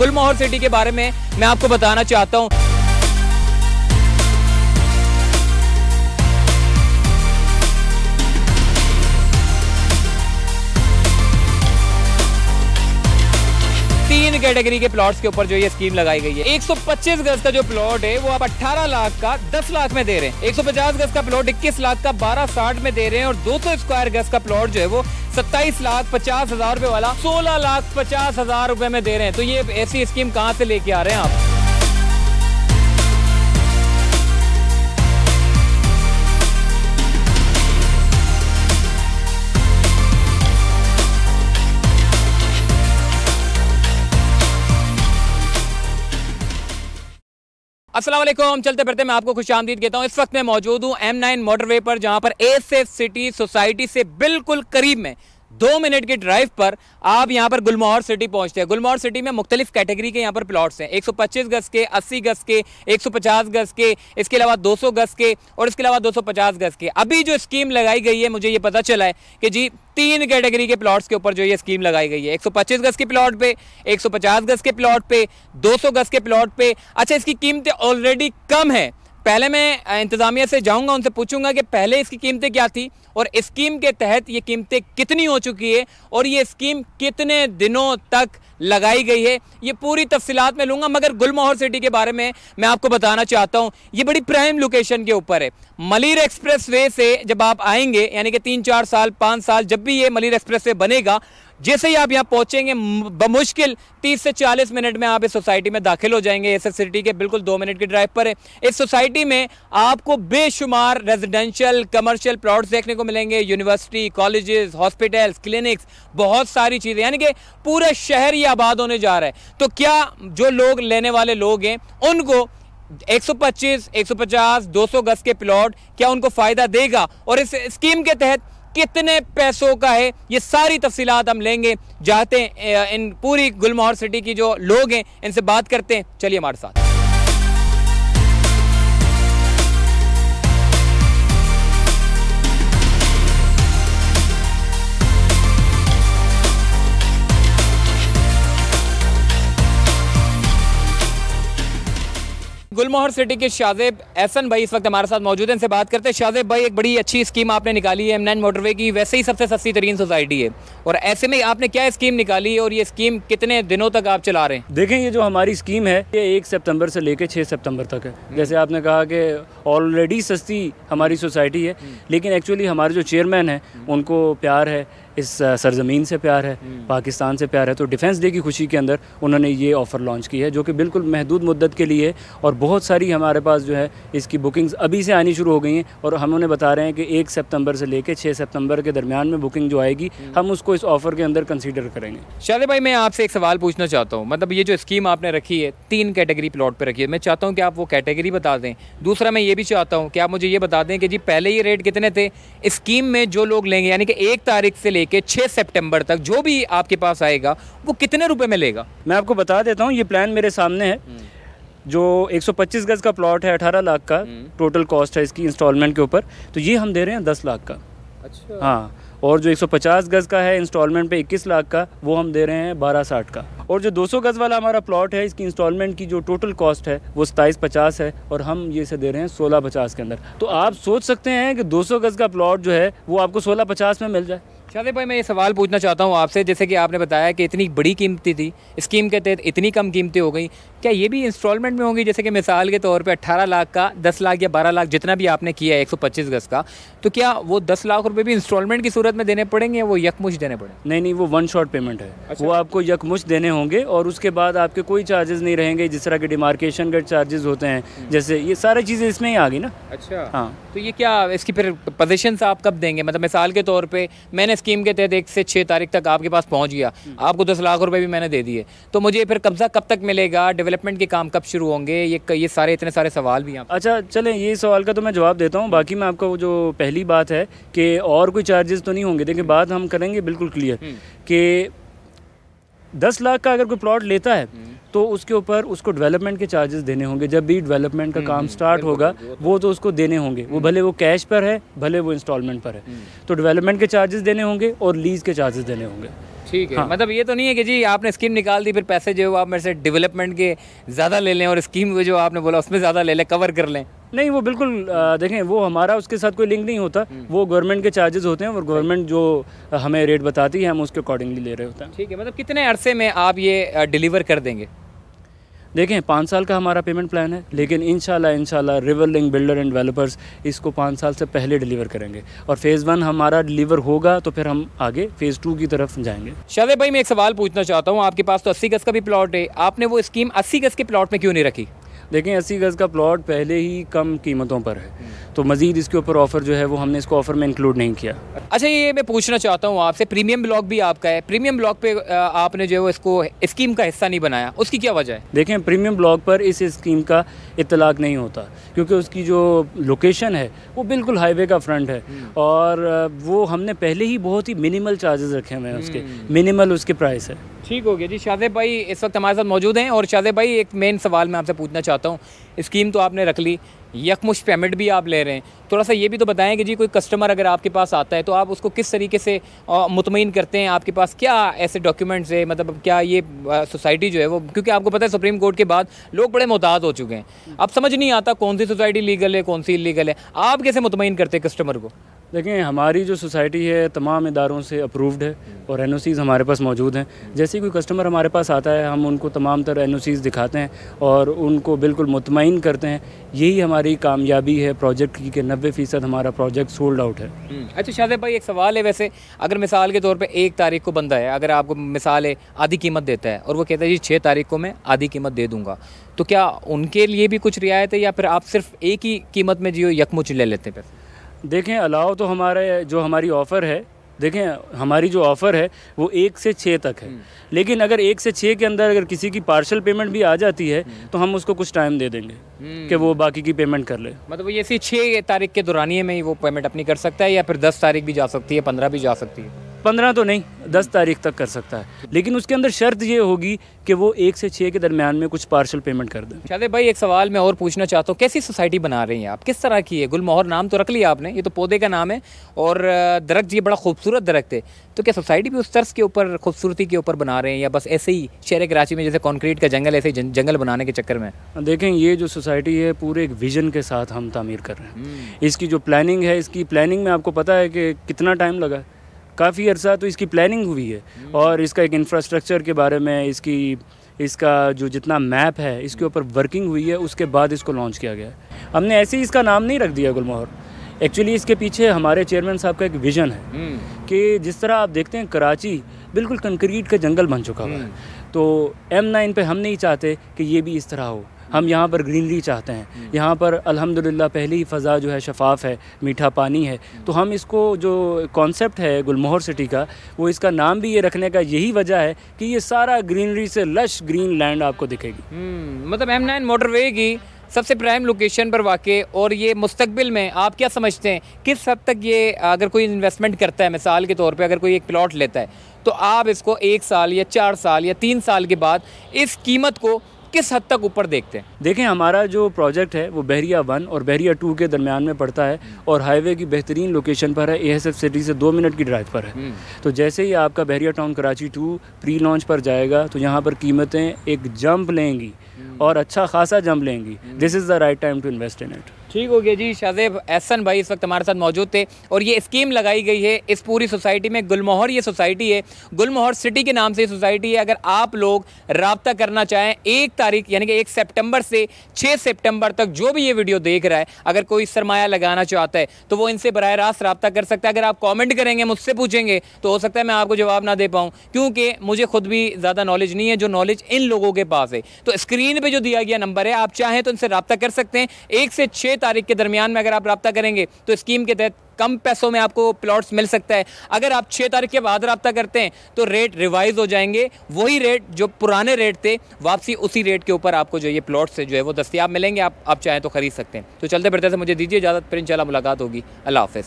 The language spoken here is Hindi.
गुलमोहर सिटी के बारे में मैं आपको बताना चाहता हूँ। तीन कैटेगरी के प्लॉट्स के ऊपर जो ये स्कीम लगाई गई है। 125 गज का जो प्लॉट है, वो आप 18 लाख का 10 लाख में दे रहे हैं। 150 गज का प्लॉट 21 लाख का 12 साठ में दे रहे हैं और 200 स्क्वायर गज का प्लॉट जो है वो 27 लाख पचास हज़ार रुपए वाला 16 लाख पचास हज़ार रुपए में दे रहे हैं। तो ये ऐसी स्कीम कहाँ से लेके आ रहे हैं आप? असलम चलते फिरते मैं आपको खुश आमदीद कहता हूँ। इस वक्त मैं मौजूद हूँ एम नाइन मोटरवे पर, जहाँ पर एफ़ सिटी सोसाइटी से बिल्कुल करीब में दो मिनट की ड्राइव पर आप यहाँ पर गुलमोहर सिटी पहुँचते हैं। गुलमोहर सिटी में मुख्तलिफ़ कैटेगरी के यहाँ पर प्लॉट्स हैं। 125 गज के 80 गज के 150 गज के, इसके अलावा 200 गज के और इसके अलावा 250 गज के। अभी जो स्कीम लगाई गई है, मुझे ये पता चला है कि जी, तीन कैटेगरी के प्लॉट्स के ऊपर जो ये स्कीम लगाई गई है। 125 गज के प्लॉट पे 150 गज के प्लॉट पे 200 गज के प्लॉट पे। अच्छा इसकी कीमतें ऑलरेडी कम है। पहले मैं इंतज़ामिया से जाऊँगा, उनसे पूछूँगा कि पहले इसकी कीमतें क्या थी और स्कीम के तहत ये कीमतें कितनी हो चुकी है और ये स्कीम कितने दिनों तक लगाई गई है। ये पूरी तफसीत में लूँगा, मगर गुलमोहर सिटी के बारे में मैं आपको बताना चाहता हूँ। ये बड़ी प्राइम लोकेशन के ऊपर है। मलिर एक्सप्रेस वे से जब आप आएँगे, यानी कि तीन, चार साल, पाँच साल, जब भी ये मलिर एक्सप्रेस वे बनेगा जैसे ही आप यहाँ पहुँचेंगे बमुश्किल 30 से 40 मिनट में आप इस सोसाइटी में दाखिल हो जाएँगे। एस सिटी के बिल्कुल दो मिनट की ड्राइव पर है। इस सोसाइटी में आपको बेशुमार रेजिडेंशियल कमर्शियल प्लॉट्स देखने को मिलेंगे। यूनिवर्सिटी कॉलेजेस हॉस्पिटल्स क्लिनिक्स बहुत सारी चीज़ें। यानी कि पूरे शहर ही आबाद होने जा रहा है। तो क्या जो लोग लेने वाले लोग हैं उनको 125, 150, 200 गज के प्लॉट क्या उनको फ़ायदा देगा? और इस स्कीम के तहत कितने पैसों का है, ये सारी तफसीलात हम लेंगे। जाते हैं इन पूरी गुलमोहर सिटी की जो लोग हैं, इनसे बात करते हैं। चलिए हमारे साथ। गुलमोहर सिटी के शाहजेब एहसन भाई इस वक्त हमारे साथ मौजूद हैं। इनसे बात करते हैं। शाजेब भाई एक बड़ी अच्छी स्कीम आपने निकाली है एम नाइन मोटरवे की। वैसे ही सबसे सस्ती तरीन सोसाइटी है। और ऐसे में आपने क्या स्कीम निकाली है और ये स्कीम कितने दिनों तक आप चला रहे हैं? देखें ये जो हमारी स्कीम है ये एक सितंबर से लेकर छः सितंबर तक है। जैसे आपने कहा कि ऑलरेडी सस्ती हमारी सोसाइटी है लेकिन एक्चुअली हमारे जो चेयरमैन हैं उनको प्यार है। इस सरजमीन से प्यार है पाकिस्तान से प्यार है। तो डिफेंस डे की खुशी के अंदर उन्होंने ये ऑफ़र लॉन्च की है जो कि बिल्कुल महदूद मुद्दत के लिए और बहुत सारी हमारे पास जो है इसकी बुकिंग्स अभी से आनी शुरू हो गई हैं। और हम उन्हें बता रहे हैं कि एक सितंबर से लेकर छः सितंबर के दरमियान में बुकिंग जो आएगी हम उसको इस ऑफ़र के अंदर कंसिडर करेंगे। शादे भाई मैं आपसे एक सवाल पूछना चाहता हूँ। मतलब ये जो स्कीम आपने रखी है तीन कैटेगरी प्लॉट पर रखी है। मैं चाहता हूँ कि आप वो कैटेगरी बता दें। दूसरा मैं ये भी चाहता हूँ कि आप मुझे ये बता दें कि जी पहले ये रेट कितने थे? स्कीम में जो लोग लेंगे यानी कि एक तारीख से लेकर छः सितंबर तक जो भी आपके पास आएगा वो कितने रुपए में लेगा? मैं आपको बता देता हूँ ये प्लान मेरे सामने है। जो 125 गज़ का प्लॉट है 18 लाख का टोटल कॉस्ट है इसकी इंस्टॉलमेंट के ऊपर तो ये हम दे रहे हैं 10 लाख का। अच्छा। हाँ और जो 150 गज़ का है इंस्टॉलमेंट पे 21 लाख का वो हम दे रहे हैं बारह साठ का। और जो 200 गज़ वाला हमारा प्लॉट है इसकी इंस्टॉलमेंट की जो टोटल कॉस्ट है वो सताईस पचास है और हम ये से दे रहे हैं सोलह पचास के अंदर। तो आप सोच सकते हैं कि 200 गज़ का प्लॉट जो है वो आपको सोलह पचास में मिल जाए। शादी भाई मैं ये सवाल पूछना चाहता हूँ आपसे जैसे कि आपने बताया कि इतनी बड़ी कीमती थी स्कीम के तहत इतनी कम कीमतें हो गई क्या ये भी इंस्टॉलमेंट में होंगी? जैसे कि मिसाल के तौर पे 18 लाख का 10 लाख या 12 लाख जितना भी आपने किया है 125 गज का तो क्या वो 10 लाख रुपए भी इंस्टॉलमेंट की सूरत में देने पड़ेंगे या वो यकमुश देने पड़ेंगे? नहीं नहीं वो वन शॉट पेमेंट है। अच्छा। वो आपको यकमुश देने होंगे और उसके बाद आपके कोई चार्जेस नहीं रहेंगे जिस तरह के डिमार्केशन के चार्जेस होते हैं जैसे ये सारी चीज़ें इसमें ही आ गई ना। अच्छा। हाँ। तो ये क्या इसकी फिर पोजिशन आप कब देंगे? मतलब मिसाल के तौर पर मैंने स्कीम के तहत एक से छः तारीख तक आपके पास पहुँच गया। आपको दस लाख रुपए भी मैंने दे दिए। तो मुझे फिर कब्जा कब तक मिलेगा? डेवलपमेंट के काम कब शुरू होंगे? ये ये सारे इतने सारे सवाल भी हैं अच्छा चलें ये सवाल का तो मैं जवाब देता हूँ। बाकी मैं आपको जो पहली बात है कि और कोई चार्जेस तो नहीं होंगे। देखिए बात हम करेंगे बिल्कुल क्लियर कि दस लाख का अगर कोई प्लॉट लेता है तो उसके ऊपर उसको डेवलपमेंट के चार्जेस देने होंगे। जब भी डेवलपमेंट का काम स्टार्ट होगा वो तो उसको देने होंगे। वो भले वो कैश पर है भले वो इंस्टॉलमेंट पर है। तो डेवलपमेंट के चार्जेस देने होंगे और लीज़ के चार्जेस देने होंगे। ठीक है। हाँ। मतलब ये तो नहीं है कि जी आपने स्कीम निकाल दी फिर पैसे जो आप मेरे से डेवलपमेंट के ज़्यादा ले लें और स्कीम जो आपने बोला उसमें ज़्यादा ले लें कवर कर लें। नहीं वो बिल्कुल आ, देखें वो हमारा उसके साथ कोई लिंक नहीं होता। वो गवर्नमेंट के चार्जेस होते हैं और गवर्नमेंट जो हमें रेट बताती है हम उसके अकॉर्डिंगली ले रहे होते हैं। ठीक है मतलब कितने अरसे में आप ये डिलीवर कर देंगे? देखें, पाँच साल का हमारा पेमेंट प्लान है, लेकिन इन शाला River Link builder and developers इसको पाँच साल से पहले डिलीवर करेंगे। और फ़ेज़ वन हमारा डिलीवर होगा तो फिर हम आगे फ़ेज़ टू की तरफ़ जाएँगे। शादे भाई, मैं एक सवाल पूछना चाहता हूँ, आपके पास तो अस्सी गज़ का भी प्लॉट है, आपने वो स्कीम अस्सी गज़ के प्लॉट में क्यों नहीं रखी? देखें अस्सी गज़ का प्लॉट पहले ही कम कीमतों पर है। तो मज़ीद इसके ऊपर ऑफ़र जो है वो हमने इसको ऑफ़र में इंक्लूड नहीं किया। अच्छा ये मैं पूछना चाहता हूँ आपसे प्रीमियम ब्लॉक भी आपका है। प्रीमियम ब्लॉक पे आपने जो है वो इसको स्कीम का हिस्सा नहीं बनाया। उसकी क्या वजह है? देखें प्रीमियम ब्लॉक पर इस स्कीम का इतलाक नहीं होता क्योंकि उसकी जो लोकेशन है वो बिल्कुल हाईवे का फ्रंट है। और वो हमने पहले ही बहुत ही मिनिमल चार्जेस रखे हुए हैं उसके। मिनिमल उसके प्राइस है। ठीक हो गया जी। शादेब भाई इस वक्त हमारे साथ मौजूद हैं और शादेब भाई, एक मेन सवाल मैं आपसे पूछना चाहता हूँ। स्कीम तो आपने रख ली यकमुश पेमेंट भी आप ले रहे हैं। थोड़ा सा ये भी तो बताएँ कि जी, कोई कस्टमर अगर आपके पास आता है तो आप उसको किस तरीके से मुतमिन करते हैं? आपके पास क्या ऐसे डॉक्यूमेंट्स है? मतलब क्या ये सोसाइटी जो है वो, क्योंकि आपको पता है सुप्रीम कोर्ट के बाद लोग बड़े मोहताज हो चुके हैं। अब समझ नहीं आता कौन सी सोसाइटी लीगल है, कौन सी इलीगल है। आप कैसे मुतमिन करते हैं कस्टमर को? देखें, हमारी जो सोसाइटी है तमाम इदारों से अप्रूव्ड है और एन हमारे पास मौजूद हैं। जैसे कोई कस्टमर हमारे पास आता है, हम उनको तमाम तरह एन दिखाते हैं और उनको बिल्कुल मुतमईन करते हैं। यही हमारी कामयाबी है प्रोजेक्ट की कि नब्बे फ़ीसद हमारा प्रोजेक्ट सोल्ड आउट है। अच्छा शादेब भाई, एक सवाल है वैसे। अगर मिसाल के तौर पर एक तारीख को बंदा है, अगर आपको मिसाल है, आधी कीमत देता है और वो कहता है, जी छः तारीख को मैं आधी कीमत दे दूँगा। तो क्या उनके लिए भी कुछ रियायत है या फिर आप सिर्फ़ एक ही कीमत में जियो यकमुच ले लेते हैं पैसे देखें अलाव तो हमारे जो हमारी ऑफ़र है देखें हमारी जो ऑफ़र है वो एक से छः तक है। लेकिन अगर एक से छः के अंदर अगर किसी की पार्शल पेमेंट भी आ जाती है तो हम उसको कुछ टाइम दे देंगे कि वो बाकी की पेमेंट कर ले। मतलब ये सी छः तारीख के दौरानिए में ही वो पेमेंट अपनी कर सकता है या फिर दस तारीख भी जा सकती है पंद्रह भी जा सकती है? पंद्रह तो नहीं दस तारीख तक कर सकता है। लेकिन उसके अंदर शर्त ये होगी कि वो एक से छः के दरमियान में कुछ पार्शल पेमेंट कर दें। शादेब भाई एक सवाल मैं और पूछना चाहता हूँ। कैसी सोसाइटी बना रही हैं आप? किस तरह की है? गुलमोहर नाम तो रख लिया आपने ये तो पौधे का नाम है। और दरख्त ये बड़ा खूबसूरत दरख्त है। तो क्या सोसाइटी भी उस तर्ज के ऊपर खूबसूरती के ऊपर बना रहे हैं या बस ऐसे ही शहर कराची में जैसे कॉन्क्रीट का जंगल ऐसे ही जंगल बनाने के चक्कर में? देखें ये जो सोसाइटी है पूरे एक विजन के साथ हम तामीर कर रहे हैं। इसकी जो प्लानिंग है इसकी प्लानिंग में आपको पता है कि कितना टाइम लगा काफ़ी अरसा तो इसकी प्लानिंग हुई है। और इसका एक इंफ्रास्ट्रक्चर के बारे में इसकी इसका जो जितना मैप है इसके ऊपर वर्किंग हुई है उसके बाद इसको लॉन्च किया गया है। हमने ऐसे ही इसका नाम नहीं रख दिया गुलमोहर। एक्चुअली इसके पीछे हमारे चेयरमैन साहब का एक विज़न है कि जिस तरह आप देखते हैं कराची बिल्कुल कंक्रीट का जंगल बन चुका हुआ है। तो एम नाइन पे हम नहीं चाहते कि ये भी इस तरह हो। हम यहाँ पर ग्रीनरी चाहते हैं। यहाँ पर अल्हम्दुलिल्लाह पहली ही फ़ज़ा जो है शफाफ है मीठा पानी है। तो हम इसको जो कॉन्सेप्ट है गुलमोहर सिटी का वो इसका नाम भी ये रखने का यही वजह है कि ये सारा ग्रीनरी से लश ग्रीन लैंड आपको दिखेगी। हम्म, मतलब एम नाइन मोटरवे की सबसे प्राइम लोकेशन पर वाक़ और ये मुस्तबिल में आप क्या समझते हैं? किस हद तक ये अगर कोई इन्वेस्टमेंट करता है मिसाल के तौर पे अगर कोई एक प्लॉट लेता है तो आप इसको एक साल या चार साल या तीन साल के बाद इस कीमत को किस हद तक ऊपर देखते हैं? देखें हमारा जो प्रोजेक्ट है वो बहरिया वन और बहरिया टू के दरमियान में पड़ता है और हाईवे की बेहतरीन लोकेशन पर है ए सिटी से दो मिनट की ड्राइव पर है। तो जैसे ही आपका Bahria Town Karachi two pre launch पर जाएगा तो यहाँ पर कीमतें एक जंप लेंगी और अच्छा खासा जंप लेंगी। This is the right time to invest in it ठीक हो गया जी शाजेब एहसन भाई इस वक्त हमारे साथ मौजूद थे और ये स्कीम लगाई गई है, इस पूरी सोसाइटी में गुलमोहर ये सोसाइटी है, गुलमोहर सिटी के नाम से ये सोसाइटी है। अगर आप लोग रबता करना चाहें, एक तारीख यानी कि एक सितंबर से छः सितंबर तक जो भी ये वीडियो देख रहा है, अगर कोई सरमाया लगाना चाहता है तो वो इनसे बर रास्त रबता कर सकता है। अगर आप कॉमेंट करेंगे, मुझसे पूछेंगे तो हो सकता है मैं आपको जवाब ना दे पाऊँ, क्योंकि मुझे खुद भी ज़्यादा नॉलेज नहीं है, जो नॉलेज इन लोगों के पास है। तो स्क्रीन पर जो दिया गया नंबर है, आप चाहें तो इनसे रबता कर सकते हैं। एक से छः तारीख के दरमियान में अगर आप रबता करेंगे तो स्कीम के तहत कम पैसों में आपको प्लॉट्स मिल सकता है। अगर आप छः तारीख के बाद रबता करते हैं तो रेट रिवाइज हो जाएँगे। वही रेट जो पुराने रेट थे, वापसी उसी रेट के ऊपर आपको जो ये प्लॉट्स जो है वो दस्तियाब मिलेंगे, आप आप चाहें तो खरीद सकते हैं। तो चलते फिरते से मुझे दीजिए इजाज़त, फिर इंशाल्लाह मुलाकात होगी। अल्लाह हाफिज़।